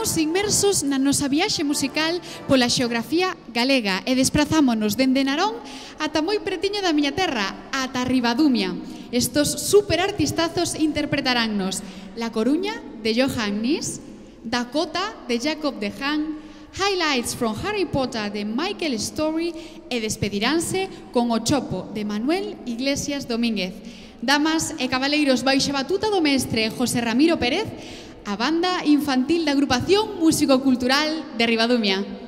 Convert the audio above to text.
Estamos inmersos na nosa viaxe musical pola xeografía galega e desplazámonos dende Narón ata moi pretiño da miña terra, ata Ribadumia. Estos superartistazos interpretaránnos La Coruña de Johan Nis, Dakota de Jacob de Han, Highlights from Harry Potter de Michael Story e despediránse con O Chopo de Manuel Iglesias Domínguez. Damas e cabaleiros, baixo batuta do mestre José Ramiro Pérez, a banda infantil da agrupación músico-cultural de Ribadumia.